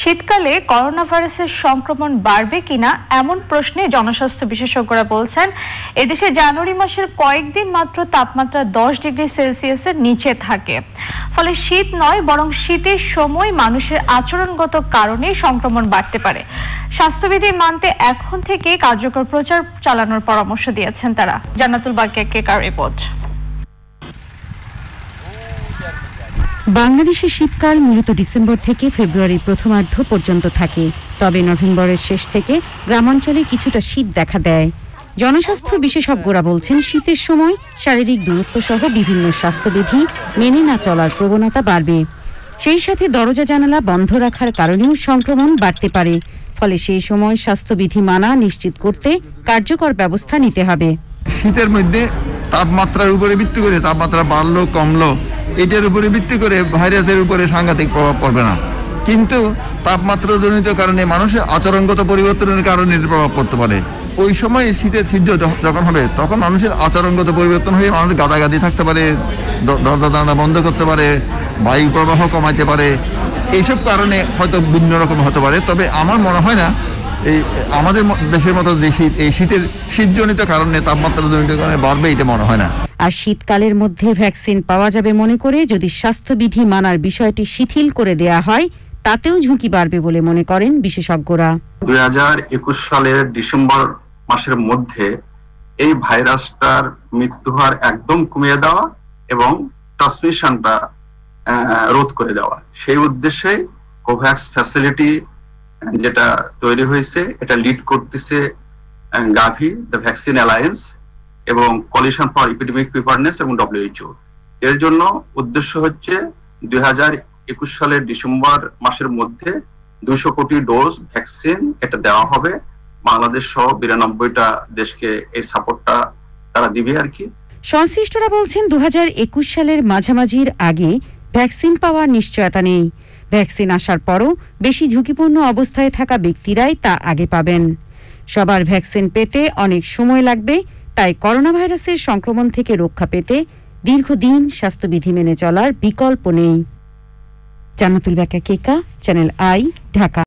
শীতকালে করোনা ভাইরাসের সংক্রমণ বাড়বে কিনা এমন প্রশ্নে জনস্বাস্থ্য বিশেষজ্ঞরা বলছেন, এদেশে জানুয়ারি মাসের কয়েকদিন মাত্র তাপমাত্রা দশ ডিগ্রি সেলসিয়াসের নিচে থাকে। ফলে শীত নয়, বরং শীতের সময় মানুষের আচরণগত কারণে সংক্রমণ বাড়তে পারে। স্বাস্থ্যবিধি মানতে এখন থেকে কার্যকর প্রচার চালানোর পরামর্শ দিয়েছেন তারা। জান্নাতুল বাকিয়া কেকার রিপোর্ট। বাংলাদেশে শীতকাল মূলত ডিসেম্বর থেকে ফেব্রুয়ারির প্রথমার্ধ পর্যন্ত থাকে। তবে নভেম্বরের শেষ থেকে গ্রামাঞ্চলে কিছুটা শীত দেখা দেয়। জনস্বাস্থ্য বিশেষজ্ঞরা বলছেন, শীতের সময় শারীরিক দূরত্ব সহ বিভিন্ন স্বাস্থ্যবিধি মেনে না চলার প্রবণতা বাড়বে। সেই সাথে দরজা জানালা বন্ধ রাখার কারণেও সংক্রমণ বাড়তে পারে। ফলে সেই সময় স্বাস্থ্যবিধি মানা নিশ্চিত করতে কার্যকর ব্যবস্থা নিতে হবে। শীতের মধ্যে তাপমাত্রার উপরে ভিত্তি করে তাপমাত্রা বাড়লো, কমলো। এটার উপরে ভিত্তি করে ভাইরাসের উপরে সাংঘাতিক প্রভাব পড়বে না। কিন্তু তাপমাত্রা জনিত কারণে মানুষের আচরণগত পরিবর্তনের কারণে এর প্রভাব পড়তে পারে। ওই সময় শীতের সিদ্ধ যখন হবে, তখন মানুষের আচরণগত পরিবর্তন হয়ে মানুষ গাদাগাদি থাকতে পারে দরজা জানালা বন্ধ করতে পারে, বায়ু প্রবাহ কমাইতে পারে। এইসব কারণে হয়তো ভিন্ন রকম হতে পারে। তবে আমার মনে হয় না, এই আমাদের দেশের মতো যে শীত, এই শীতের শীতজনিত কারণে তাপমাত্রা জনিত কারণে বাড়বে এটা মনে হয় না। আর শীতকালের মধ্যে ভ্যাকসিন পাওয়া যাবে মনে করে যদি স্বাস্থ্যবিধি মানার বিষয়টি শিথিল করে দেয়া হয়, তাতেও ঝুঁকি বাড়বে বলে মনে করেন বিশেষজ্ঞরা। দুই হাজার একুশ সালের ডিসেম্বর মাসের মধ্যে এই ভাইরাসটার মৃত্যু হার একদম কমিয়ে দেওয়া এবং ট্রান্সমিশনটা রোধ করে দেওয়া। সেই উদ্দেশ্যে কোভ্যাক্স ফ্যাসিলিটি যেটা তৈরি হয়েছে, এটা লিড করতেছে গাভি দ্য ভ্যাকসিন অ্যালায়েন্স এবং কলিশন ফর এপিডেমিক প্রিপারনেস এবং ডব্লিউএইচও এর জন্য উদ্দেশ্য হচ্ছে দুই হাজার একুশ সালের ডিসেম্বর মাসের মধ্যে দুইশো কোটি ডোজ ভ্যাকসিন এটা দেওয়া হবে। বাংলাদেশ সহ বিরানব্বইটা দেশকে এই সাপোর্টটা তারা দিবে আর কি। সংশ্লিষ্টরা বলছেন দুই হাজার একুশ সালের মাঝামাঝির আগে ভ্যাকসিন পাওয়ার নিশ্চয়তা নেই। ভ্যাকসিন আসার পরও বেশি ঝুঁকিপূর্ণ অবস্থায় থাকা ব্যক্তিরাই তা আগে পাবেন। সবার ভ্যাকসিন পেতে অনেক সময় লাগবে তাই করোনা ভাইরাসের সংক্রমণ থেকে রক্ষা পেতে দীর্ঘদিন স্বাস্থ্যবিধি মেনে চলার বিকল্প নেই। Jannatul Bakia Keka channel I, Dhaka.